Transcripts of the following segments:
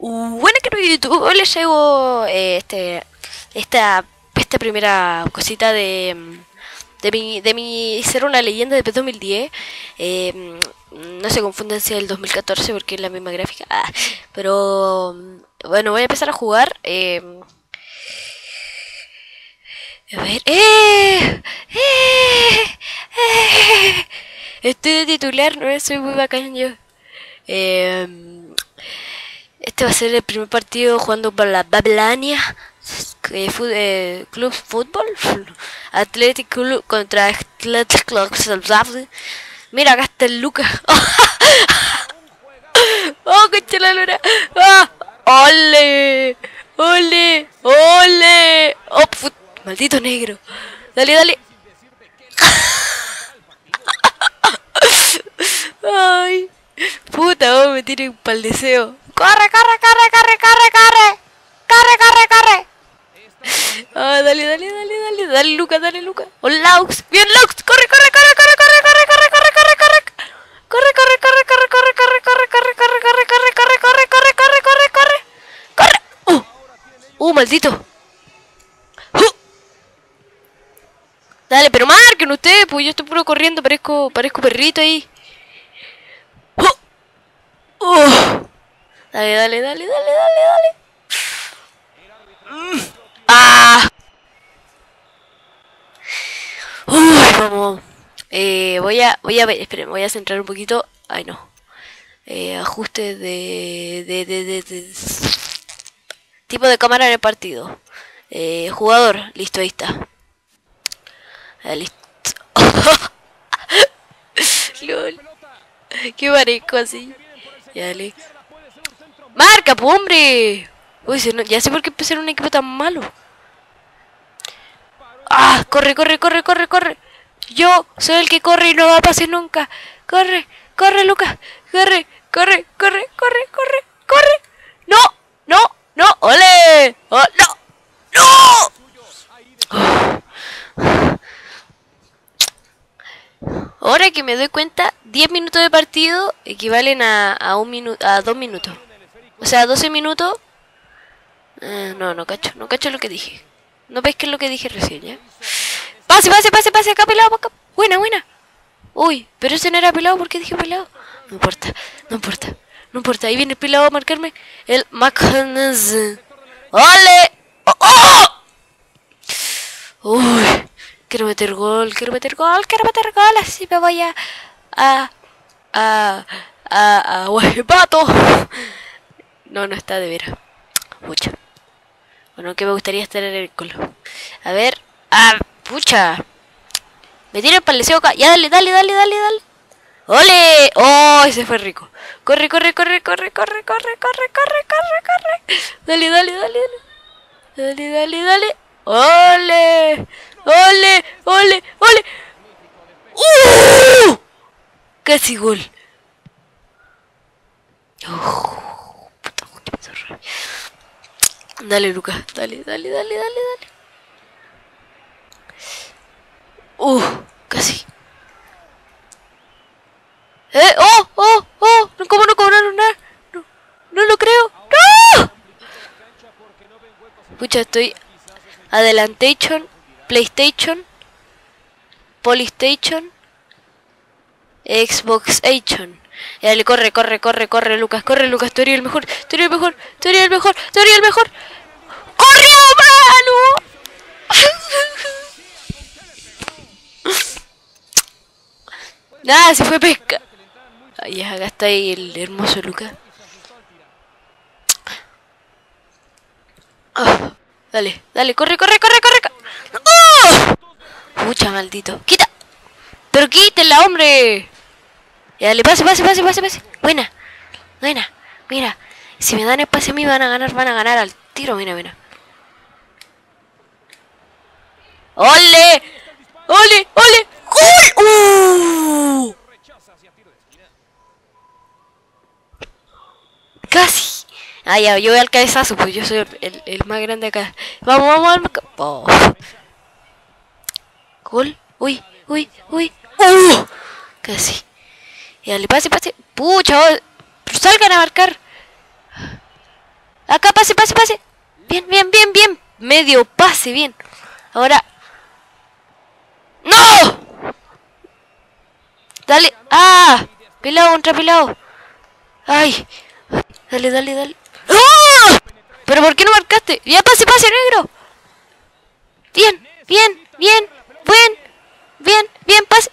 Bueno, que YouTube hoy les llevo eh, este, esta, esta primera cosita de, de, mi, de mi ser una leyenda de 2010. Eh, no se confunden si es el 2014 porque es la misma gráfica. Ah, pero bueno, voy a empezar a jugar. Eh, a ver. Estoy de titular, no soy muy bacán este va a ser el primer partido jugando por la Babilania eh, Club Fútbol. Athletic Club contra Athletic Club. Mira, acá está el Lucas. ¡Oh, coche la luna! ¡Ah! ¡Ole! ¡Ole! ¡Ole! ¡Oh, maldito negro! Dale, dale. Ay, puta, oh, me tiene un paldeseo. ¡Corre, corre, corre, corre, corre, corre! ¡Corre, corre, corre! Ah, dale, dale, dale, dale, dale, Luca, dale, Luca. ¡Oh, Laux! ¡Bien, Laux! ¡Corre, corre, corre, corre, corre, corre, corre, corre, corre, corre! Corre, corre, corre, corre, corre, corre, corre, corre, corre, corre, corre, corre, corre, corre, corre, corre, corre, corre. ¡Uh! ¡Uh, maldito! Dale, pero marquen ustedes, pues yo estoy puro corriendo, parezco, parezco perrito ahí. Uh. Dale, dale, dale, dale, dale, dale. Ah. Uy, vamos. Eh, voy a, voy a ver, esperen, voy a centrar un poquito. Ay, no. Eh, ajuste de, de, de, de, tipo de cámara en el partido. Eh, jugador, listo, ahí está. Ah, listo. LOL. Qué parezco así. Ya, dale. ¡Marca, pues, hombre! Uy, ya sé por qué empecé en un equipo tan malo. ¡Ah! ¡Corre, corre, corre, corre, corre! Yo soy el que corre y no va a pasar nunca. ¡Corre, corre, Lucas! ¡Corre, corre, corre, corre, corre, corre! ¡No! ¡No! ¡No! ¡Ole! ¡Oh, ¡No! ¡No! Ahora que me doy cuenta, 10 minutos de partido equivalen a, a, un minuto, a 2 minutos. O sea, 12 minutos. Eh, no, no cacho, no cacho lo que dije. ¿No ves qué es lo que dije recién, ya? Pase, pase, pase, pase, acá pelado, acá. Buena, buena. Uy, pero ese no era pelado, ¿por qué dije pelado? No importa, no importa, no importa. Ahí viene el pelado a marcarme. El Macanas. ¡Ole! ¡Oh! ¡Oh! Uy. Quiero meter gol, quiero meter gol, quiero meter gol, así me voy a... A... A... A... a No, no está de veras. Mucha. Bueno, que me gustaría estar en el colo. A ver... ¡Ah! ¡Pucha! Me tiro el paleseo acá. Ya, dale, dale, dale, dale, dale. ¡Ole! ¡Oh! Ese fue rico. Corre, corre, corre, corre, corre, corre, corre, corre, corre, corre. Dale, dale, dale, dale. Dale, dale, dale. ¡Ole! ¡Ole! ¡Ole! ¡Ole! ¡Uh! Casi gol. Oh, dale, Lucas. Dale, dale, dale, dale, dale. Uh, casi. ¡Eh! ¡Oh! ¡Oh! ¡Oh! ¿Cómo no cobraron nada? No, no lo creo. ¡No! Pucha, estoy Adelantation, PlayStation, Polystation, Xbox Action. Dale, corre, corre, corre, corre, Lucas, corre, Lucas, tú eres el mejor, tú eres el mejor, tú eres el mejor, tú eres el mejor. ¡Corrió, mano! Nada, se fue pesca. Ahí, acá está ahí el hermoso Lucas. Oh. Dale, dale, corre, corre, corre, corre. ¡Oh! Pucha, maldito. ¡Quita! ¡Pero quítela, hombre! Ya, dale, pase, pase, pase, pase, pase. Buena, buena. Mira, si me dan espacio a mí van a ganar, van a ganar al tiro, mira, mira. ¡Ole! ¡Ole! ¡Ole! ¡Gol! ¡Uh! Casi. Ah, ya, yo voy al cabezazo, pues yo soy el, el, más grande acá. Vamos, vamos al... Oh. Gol. Uy, uy, uy. ¡Uh! Casi. Ya, le pase, pase. Pucha, oh, salgan a marcar. Acá, pase, pase, pase. Bien, bien, bien, bien. Medio pase, bien. Ahora. ¡No! Dale. ¡Ah! Pelado contra. ¡Ay! Dale, dale, dale. ¡Ah! ¿Pero por qué no marcaste? Ya pase, pase, negro. Bien, bien, bien, bien, bien, bien, pase.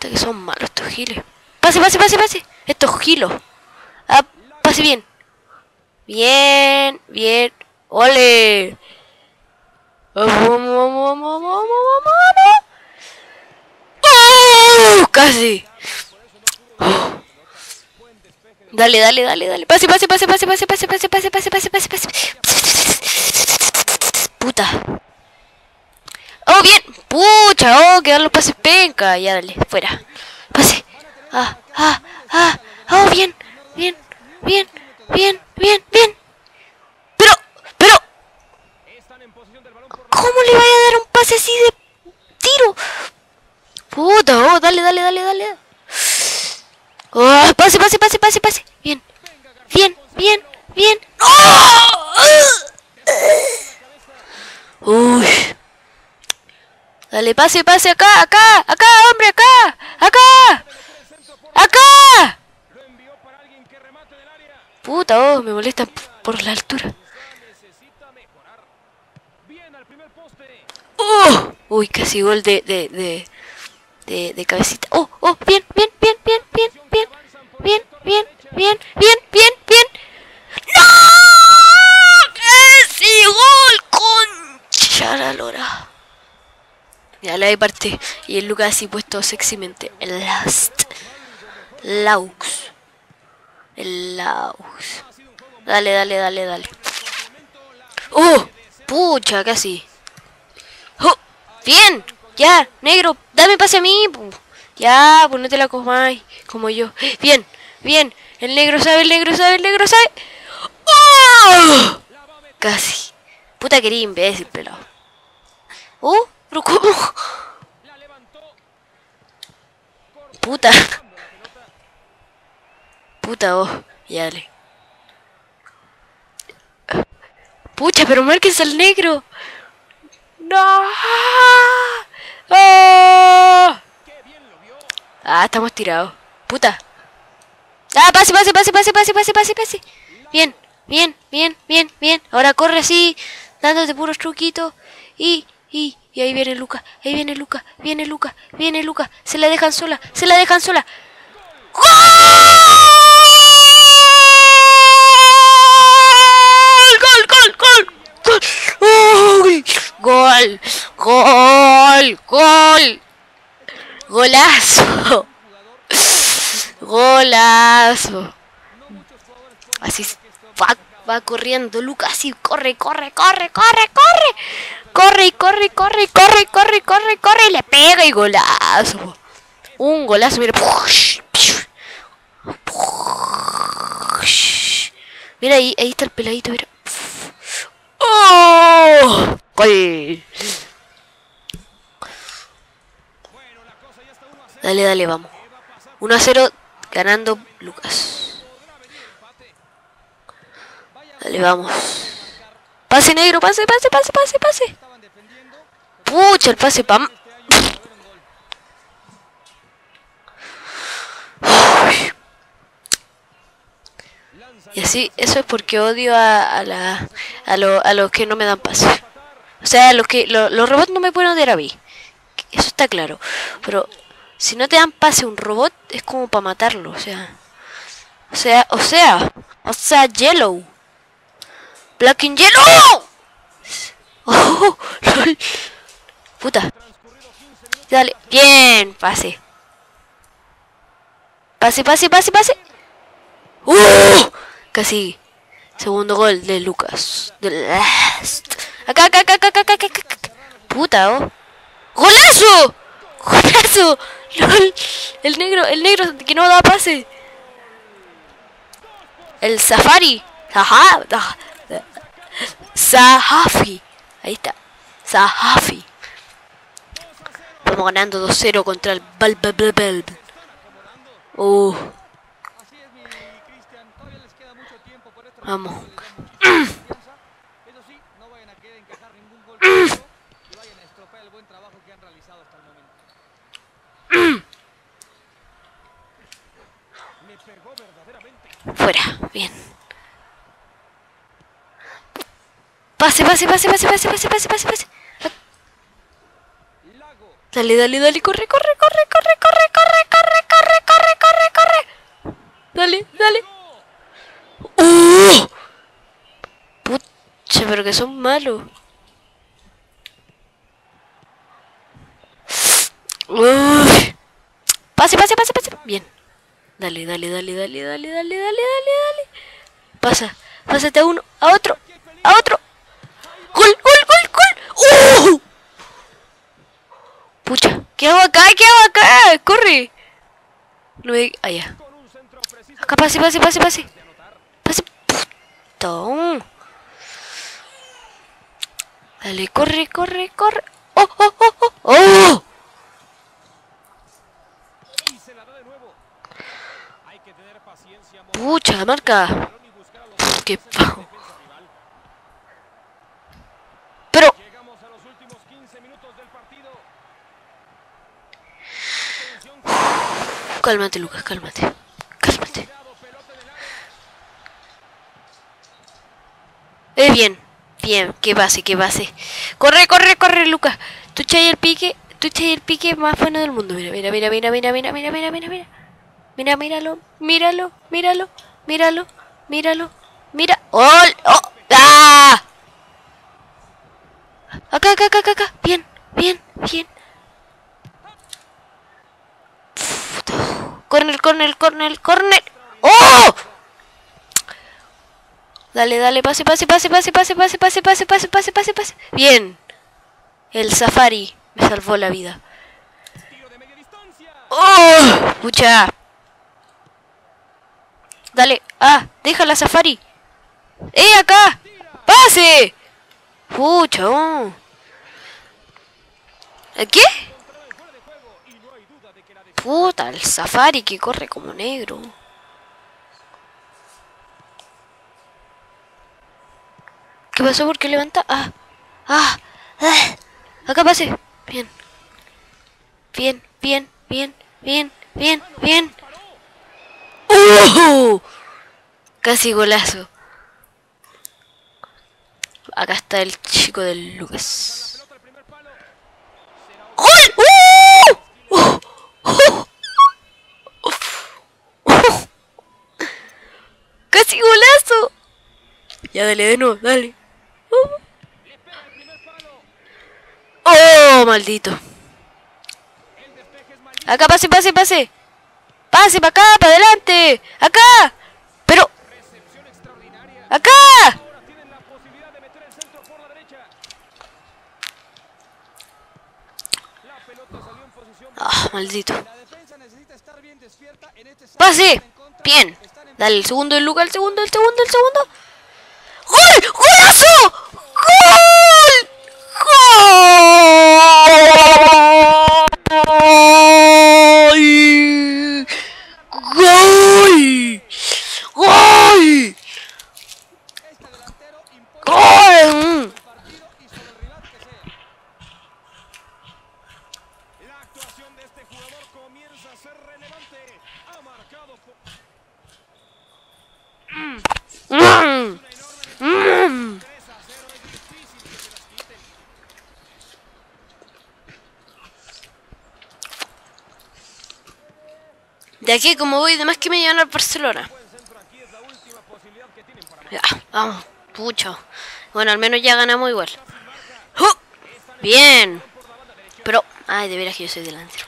Puta que son malos estos giles. Pase, pase, pase, pase. Estos gilos. Ah, pase bien. Bien, bien. ¡Ole! Vamos, vamos, vamos, vamos, vamos, vamos. ¡Oh! Casi. Oh. Dale, dale, dale, dale. Pase, pase, pase, pase, pase, pase, pase, pase, pase, pase, pase, pase. Puta. Oh, bien. Pucha, oh, quedan los pases penca. Ya, dale, fuera. Pase. Ah, ah, ah. Oh, bien, bien, bien, bien, bien, bien. Pero, pero. ¿Cómo le vaya a dar un pase así de tiro? Puta, oh, dale, dale, dale, dale. Oh, pase, pase, pase, pase, pase. Bien, bien, bien, bien. ¡Oh! Uy. Dale, pase, pase acá, acá, acá, hombre, acá, acá, acá. Puta, oh, me molesta por la altura. Oh, uy, casi gol de, de, de, de, de cabecita. Oh, oh, bien, bien, bien, bien, bien, bien, bien, bien, bien, bien, bien, bien. ¡No! ¡Casi gol con Charalora! Ya la parte. Y el Lucas así puesto sexymente. El last. Laux. El Laux. Dale, dale, dale, dale. ¡Oh! Pucha, casi. ¡Oh! ¡Bien! Ya, negro, dame pase a mí. Ya, pues no te la comáis como yo. Bien, bien. El negro sabe, el negro sabe, el negro sabe. ¡Oh! Casi. Puta quería imbécil, pelado. ¡Oh! ¿Pero cómo? Puta. Puta, oh. Ya, dale. Pucha, pero márquense al negro. No. ¡Ah! Ah, estamos tirados. Puta. Ah, pase, pase, pase, pase, pase, pase, pase, pase. Bien, bien, bien, bien, bien. Ahora corre así, dándote puros truquitos. Y, y, y ahí viene Luca, ahí viene Luca, viene Luca, viene Luca. Se la dejan sola, se la dejan sola. ¡Gol! ¡Gol, gol, gol! ¡Gol! ¡Gol! ¡Gol! ¡Gol! ¡Golazo! ¡Golazo! Así s- va, va corriendo Lucas, así corre, corre, corre, corre, corre. Corre y corre y corre y corre y corre y corre y corre y le pega y golazo. Un golazo, mira. Mira ahí, ahí está el peladito, mira. ¡Oh! Dale, dale, vamos. 1 a 0 ganando Lucas. Dale, vamos. Pase negro, pase, pase, pase, pase, pase. Pucha, el pase pam. Y así, eso es porque odio a, la, a, lo- a los que no me dan pase. O sea, los que lo- los robots no me pueden odiar a mí. Eso está claro. Pero si no te dan pase un robot, es como para matarlo. O sea, o sea, o sea, o sea, Yellow. Black and Yellow. Oh, lol. Puta. Dale, bien, pase. Pase, pase, pase, pase. ¡Uh! Casi. Segundo gol de Lucas. The last. Acá, acá, acá, acá, acá, acá, acá. Puta, oh. ¡Golazo! ¡Golazo! ¡Lol! El negro, el negro que no da pase. El Safari. Ajá. ah, Sahafi. Ahí está. Sahafi. Vamos ganando 2-0 contra el Balbelbel. Uh. Vamos. Fuera, bien. Pase, pase, pase, pase, pase, pase, pase, pase, pase. Dale, dale, dale, corre, corre, corre, corre, corre, corre, corre, corre, corre, corre, corre. Dale, dale. ¡Uh! Pucha, pero que son malos. Uy. Pase, pase, pase, pase. Bien. Dale, dale, dale, dale, dale, dale, dale, dale, dale. Pasa, pásate a uno, a otro, a otro. Pucha, ¿qué hago acá? ¿Qué hago acá? ¡Corre! No me... Allá. Acá pase, pase, pase, pase. Pase. Puta. Dale, corre, corre, corre. ¡Oh, oh, oh, oh! ¡Oh! Y se la da de nuevo. Hay que tener paciencia. mover Pucha, marca. el balón y buscar a los Qué defensas de la pa- defensa rival. Pero... Llegamos a los últimos 15 minutos del partido. Atención, Cálmate, Lucas, cálmate. Cálmate. Eh, bien. Bien, que base, que base. Corre, corre, corre, Lucas. Tú echas el pique, tú echas el pique más bueno del mundo. Mira, mira, mira, mira, mira, mira, mira, mira, mira, mira. Mira, míralo, míralo, míralo, míralo, míralo, mira. ¡Oh! ¡Oh! ¡Ah! Acá, acá, acá, acá. Bien, bien, bien. Corner, corner, corner, corner. ¡Oh! Dale, dale, pase, pase, pase, pase, pase, pase, pase, pase, pase, pase, pase, pase. Bien. El safari me salvó la vida. ¡Oh! Pucha. Dale. Ah, deja la safari. ¡Eh, acá! ¡Pase! Pucha. oh. ¿Eh, ¿Qué? Control fuera de juego y no hay duda de que la defensa Puta, el safari que corre como negro. ¿Qué pasó? ¿Por qué levanta? Ah, ah, ah. Acá pase. Bien. Bien, bien, bien, bien, bien, bien. ¡Uh! Casi golazo. Acá está el chico del Lucas. ¡Casi golazo! Ya dale de nuevo, dale. ¡Oh! ¡Oh, maldito! Acá pase, pase, pase. Pase para acá, para adelante. Acá. Pero... Acá. Ah, oh, maldito. Pase. Bien. Están en Dale, el segundo del Luca, el segundo, el segundo, el segundo. ¡Gol! ¡Golazo! ¡Gol! ¡Gol! ¡Gol! ¡Gol! este delantero impone ¡Gol! el partido y sobre el rival que sea. La actuación de este jugador comienza a ser relevante. Ha marcado por Mm. Mm. 3 a 0. Es difícil que se las quiten. De aquí, como voy, de más que me llevan al Barcelona. Que Ya, vamos, pucho. Bueno, al menos ya ganamos igual. ¡Oh! Bien. Pero, ay, de veras que yo soy delantero.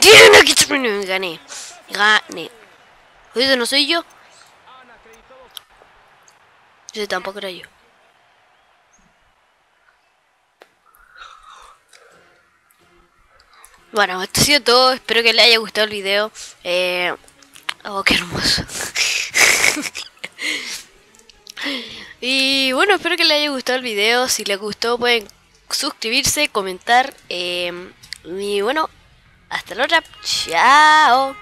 Que. Gané. Gané. Oye, no soy yo. Yo tampoco era yo. Bueno, esto ha sido todo. Espero que les haya gustado el video. Eh... Oh, qué hermoso. y bueno, espero que les haya gustado el video. Si les gustó, pueden suscribirse, comentar. eh, y bueno, hasta la otra. Chao.